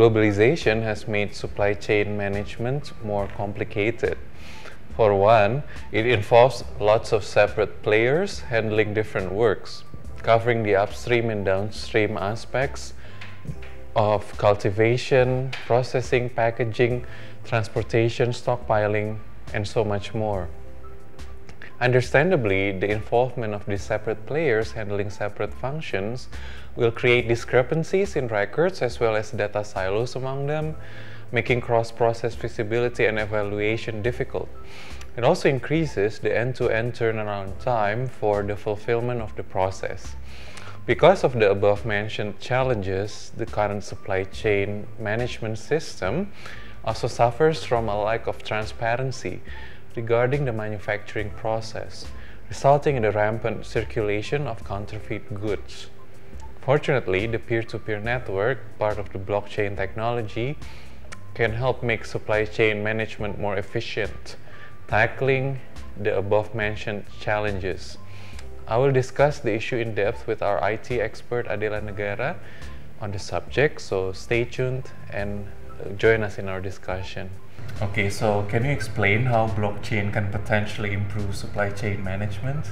globalization has made supply chain management more complicated. For one, it involves lots of separate players handling different works, covering the upstream and downstream aspects of cultivation, processing, packaging, transportation, stockpiling, and so much more. Understandably, the involvement of these separate players handling separate functions will create discrepancies in records as well as data silos among them, making cross-process visibility and evaluation difficult. It also increases the end-to-end turnaround time for the fulfillment of the process. Because of the above mentioned challenges, the current supply chain management system also suffers from a lack of transparency regarding the manufacturing process, resulting in the rampant circulation of counterfeit goods. Fortunately, the peer-to-peer -peer network, part of the blockchain technology, can help make supply chain management more efficient, tackling the above mentioned challenges. I will discuss the issue in depth with our IT expert Adela Negara on the subject, so stay tuned and join us in our discussion. Okay, so can you explain how blockchain can potentially improve supply chain management?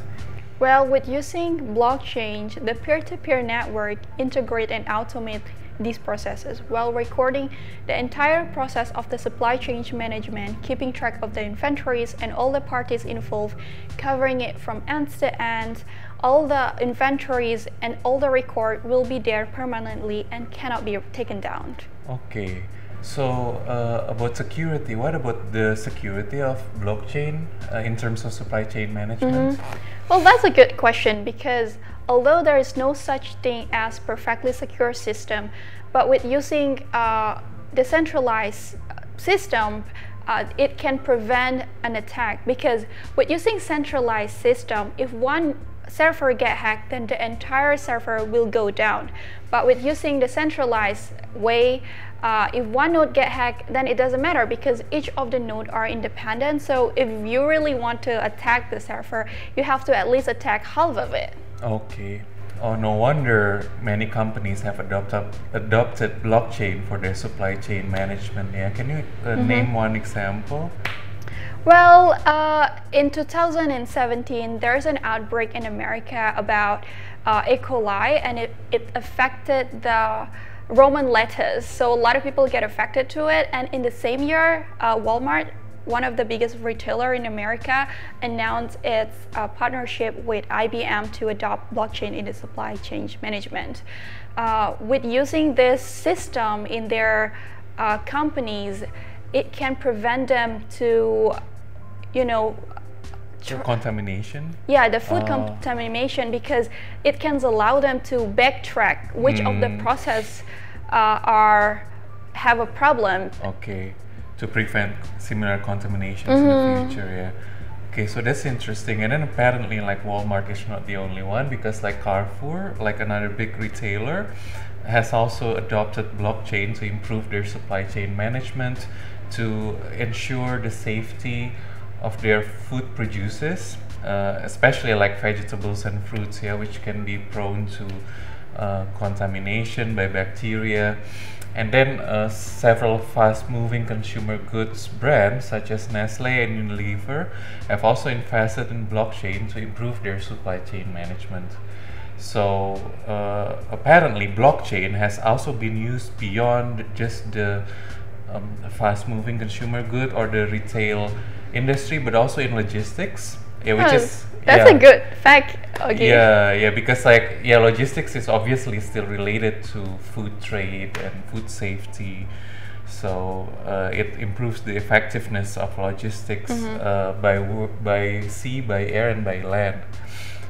Well, with using blockchain, the peer-to-peer -peer network integrate and automate these processes while recording the entire process of the supply chain management, keeping track of the inventories and all the parties involved, covering it from end to end. All the inventories and all the record will be there permanently and cannot be taken down. Okay. So uh, about security, what about the security of blockchain uh, in terms of supply chain management? Mm -hmm. Well, that's a good question because although there is no such thing as perfectly secure system, but with using uh, decentralized system, uh, it can prevent an attack because with using centralized system, if one server get hacked, then the entire server will go down. But with using the centralized way, uh, if one node get hacked, then it doesn't matter because each of the node are independent. So if you really want to attack the server, you have to at least attack half of it. Okay. Oh, no wonder many companies have adopted adopted blockchain for their supply chain management. Yeah, can you uh, mm -hmm. name one example? Well, uh, in 2017, there's an outbreak in America about uh, E. coli, and it, it affected the Roman lettuce. So a lot of people get affected to it. And in the same year, uh, Walmart, one of the biggest retailer in America, announced its uh, partnership with IBM to adopt blockchain in the supply chain management. Uh, with using this system in their uh, companies, it can prevent them to, you know, contamination? Yeah, the food uh. contamination because it can allow them to backtrack which mm. of the hmm. process uh, are have a problem. Okay, to prevent similar contaminations mm -hmm. in the mm-hmm. future. Yeah. Okay, so that's interesting. And then apparently, like Walmart is not the only one because like Carrefour, like another big retailer, has also adopted blockchain to improve their supply chain management to ensure the safety of their food producers, uh, especially like vegetables and fruits here, which can be prone to uh, contamination by bacteria. And then uh, several fast-moving consumer goods brands such as Nestle and Unilever have also invested in blockchain to improve their supply chain management. So uh, apparently blockchain has also been used beyond just the um, fast-moving consumer good or the retail industry, but also in logistics. Yeah, which oh, is that's yeah. a good fact. Okay. Yeah, yeah, because like yeah, logistics is obviously still related to food trade and food safety. So uh, it improves the effectiveness of logistics mm -hmm. uh, by by sea, by air, and by land.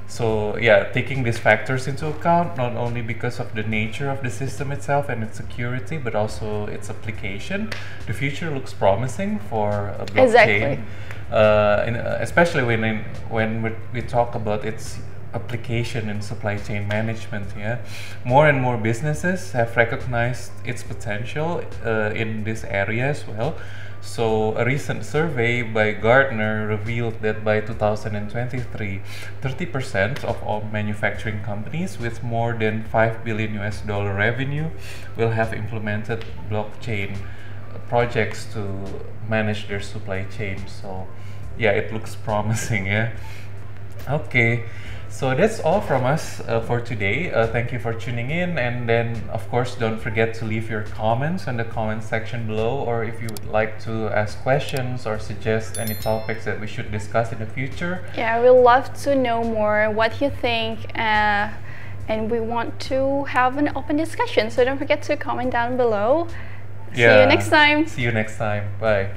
So yeah, taking these factors into account, not only because of the nature of the system itself and its security, but also its application, the future looks promising for a blockchain. Exactly. Uh, in, uh, especially when in, when we, we talk about its application in supply chain management. Yeah, more and more businesses have recognized its potential uh, in this area as well So, a recent survey by Gartner revealed that by 2023, 30% of all manufacturing companies with more than 5 billion US dollar revenue will have implemented blockchain projects to manage their supply chain. So, yeah, it looks promising, yeah. Okay. So that's all from us uh, for today. Uh, thank you for tuning in. And then, of course, don't forget to leave your comments in the comment section below. Or if you would like to ask questions or suggest any topics that we should discuss in the future. Yeah, we'd love to know more what you think. Uh, and we want to have an open discussion. So don't forget to comment down below. Yeah. See you next time. See you next time. Bye.